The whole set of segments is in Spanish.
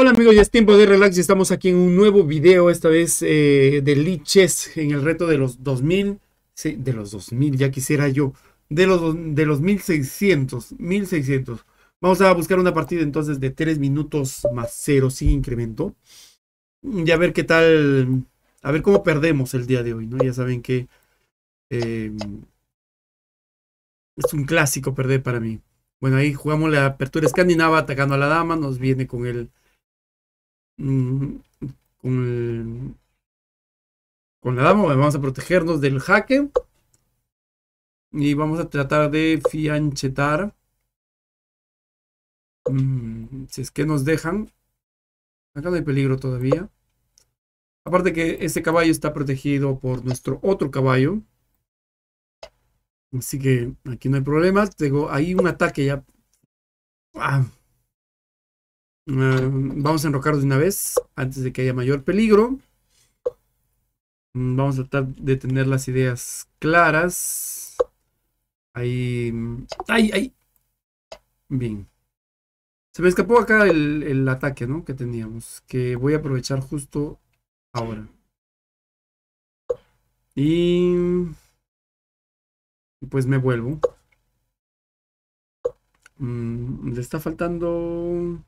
Hola amigos, ya es tiempo de relax y estamos aquí en un nuevo video, esta vez eh, de Liches en el reto de los 2000, sí, de los 2000, ya quisiera yo, de los, de los 1600, 1600. Vamos a buscar una partida entonces de 3 minutos más 0 sin incremento. Y a ver qué tal, a ver cómo perdemos el día de hoy, ¿no? Ya saben que eh, es un clásico perder para mí. Bueno, ahí jugamos la apertura escandinava atacando a la dama, nos viene con el Mm, con, la dama vamos a protegernos del jaque. Y vamos a tratar de fianchetar mm, si es que nos dejan. Acá no hay peligro todavía. Aparte que este caballo está protegido por nuestro otro caballo. Así que aquí no hay problemas tengo ahí un ataque ya. Ah, Mm, vamos a enrocarnos de una vez antes de que haya mayor peligro. Mm, vamos a tratar de tener las ideas claras. Ahí. ¡Ay, ay! Bien. Se me escapó acá el, el ataque, ¿no? Que teníamos. Que voy a aprovechar justo ahora. Y... Pues me vuelvo. Mm, le está faltando...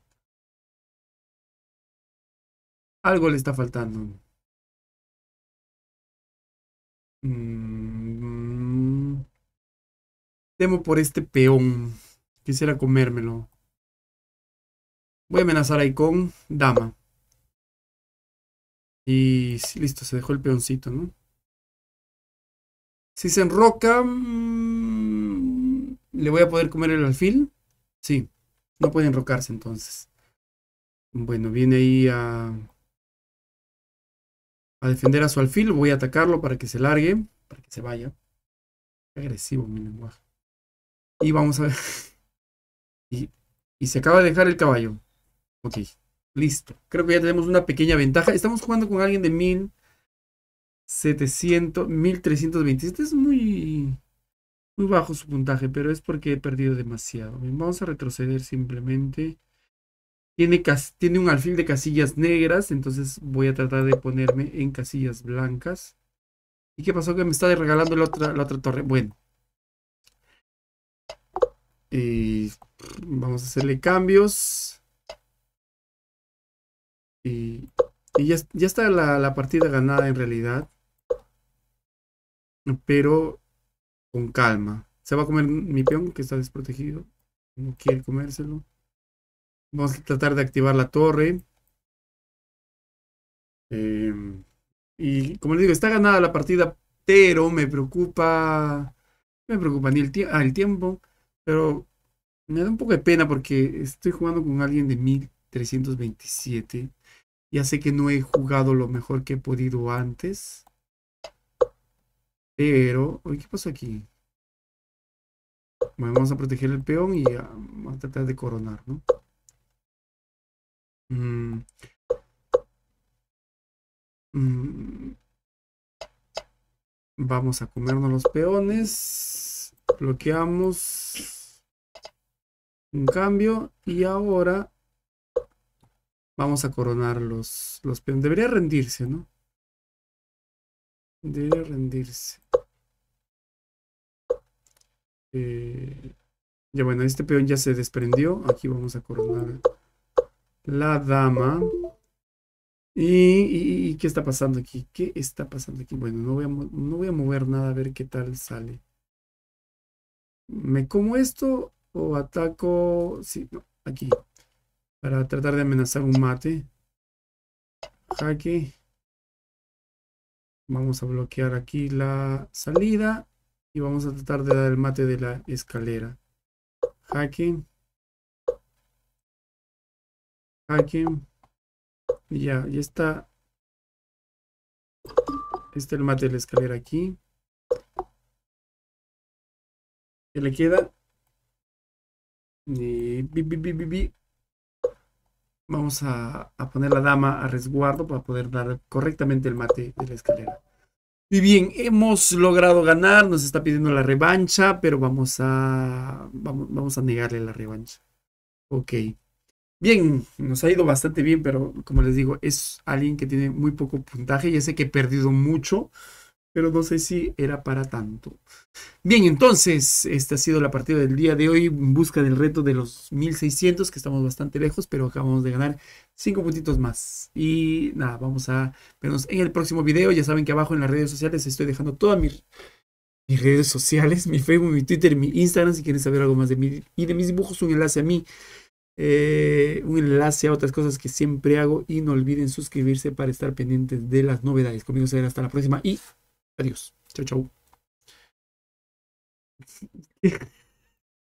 Algo le está faltando. Mm, temo por este peón. Quisiera comérmelo. Voy a amenazar ahí con dama. Y listo, se dejó el peoncito, ¿no? Si se enroca, mm, ¿le voy a poder comer el alfil? Sí, no puede enrocarse entonces. Bueno, viene ahí a a defender a su alfil. Voy a atacarlo para que se largue, para que se vaya. agresivo mi lenguaje. Y vamos a ver. Y, se acaba de dejar el caballo. Ok, listo. Creo que ya tenemos una pequeña ventaja. Estamos jugando con alguien de 1700, 1327. Es muy, muy bajo su puntaje, pero es porque he perdido demasiado. vamos a retroceder simplemente. Tiene, un alfil de casillas negras, entonces voy a tratar de ponerme en casillas blancas. ¿Y qué pasó? Que me está regalando la otra, la otra torre. Bueno. Y vamos a hacerle cambios. Y, ya, ya, está la, la partida ganada en realidad. Pero con calma. Se va a comer mi peón que está desprotegido. No quiere comérselo. Vamos a tratar de activar la torre. Em, y como les digo, está ganada la partida, pero me preocupa. Me preocupa ni el, ah, el tiempo, pero me da un poco de pena porque estoy jugando con alguien de 1327. Ya sé que no he jugado lo mejor que he podido antes. Pero, ¿qué pasó aquí? Bueno, vamos a proteger el peón y vamos a tratar de coronar, ¿no? Mm. Mm. Vamos a comernos los peones. Bloqueamos. Un cambio. Y ahora vamos a coronar los, los peones. Debería rendirse, ¿no? Debería rendirse. Eh, ya bueno, este peón ya se desprendió. Aquí vamos a coronar la dama. Y, qué está pasando aquí? ¿Qué está pasando aquí? Bueno, no voy, a, no voy a mover nada a ver qué tal sale. ¿Me como esto o ataco? Sí, no, aquí. Para tratar de amenazar un mate. Jaque. Vamos a bloquear aquí la salida. Y vamos a tratar de dar el mate de la escalera. Jaque. Aquí. Ya, ya está. Este el mate de la escalera aquí. ¿Qué le queda? Y Vamos a, poner la dama a resguardo para poder dar correctamente el mate de la escalera. Y bien, hemos logrado ganar, nos está pidiendo la revancha, pero vamos a, vamos, vamos a negarle la revancha. Ok. Bien, nos ha ido bastante bien, pero como les digo, es alguien que tiene muy poco puntaje. Ya sé que he perdido mucho, pero no sé si era para tanto. Bien, entonces, esta ha sido la partida del día de hoy en busca del reto de los 1600, que estamos bastante lejos, pero acabamos de ganar 5 puntitos más. Y nada, vamos a vernos en el próximo video. Ya saben que abajo en las redes sociales estoy dejando todas mis, mis redes sociales, mi Facebook, mi Twitter, mi Instagram, si quieren saber algo más de mí y de mis dibujos, un enlace a mí eh, un enlace a otras cosas que siempre hago y no olviden suscribirse para estar pendientes de las novedades. Conmigo será hasta la próxima y adiós. Chau, chau.